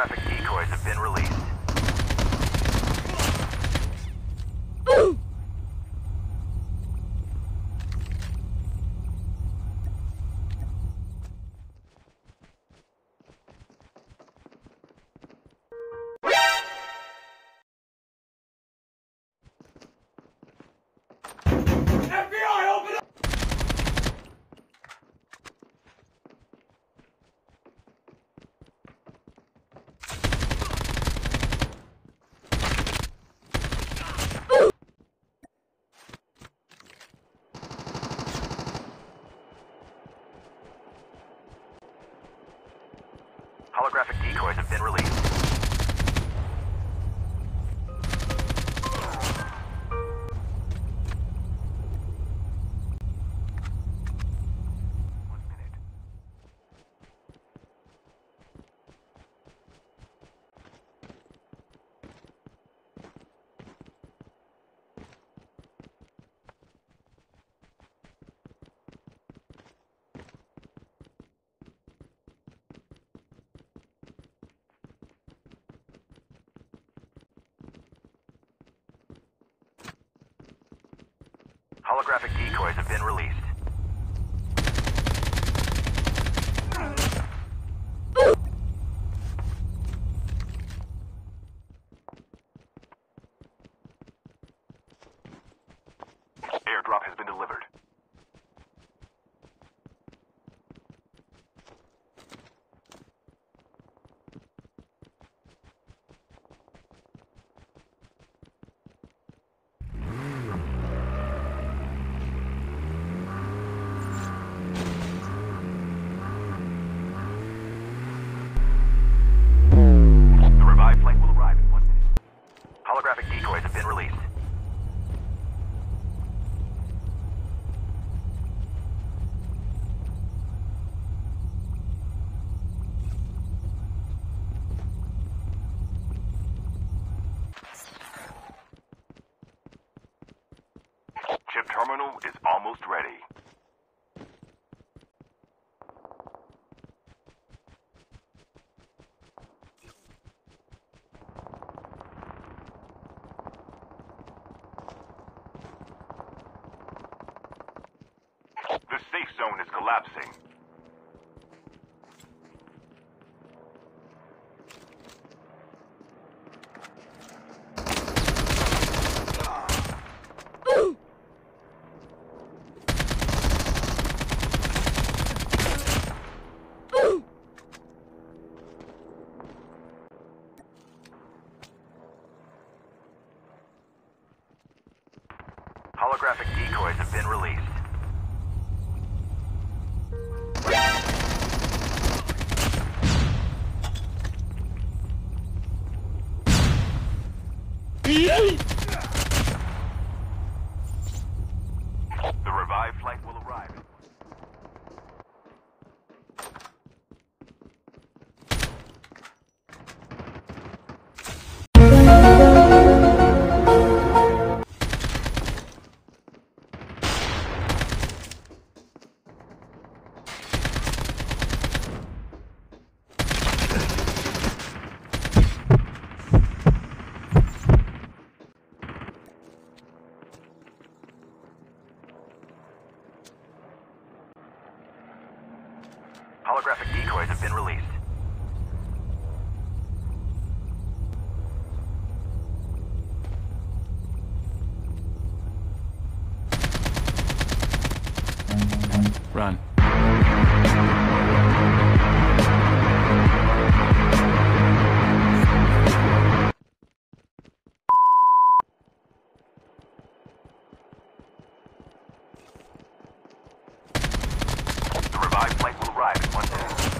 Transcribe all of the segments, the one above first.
Holographic decoys have been released. Holographic decoys have been released. Holographic decoys have been released. Airdrop has been delivered. The revived flight will arrive in one minute. Holographic decoys have been released. Chip terminal is almost ready. The safe zone is collapsing. Holographic decoys have been released. The Holographic decoys have been released. Run. supply flight will arrive in one day.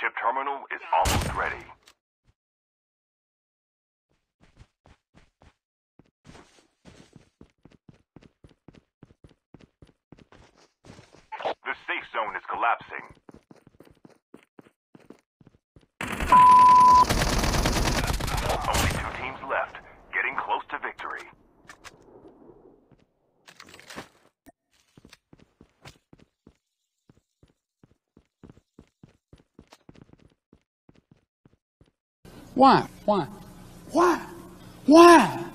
Chip terminal is almost ready. The safe zone is collapsing. Only two teams left, getting close to victory. Why? Why? Why? Why?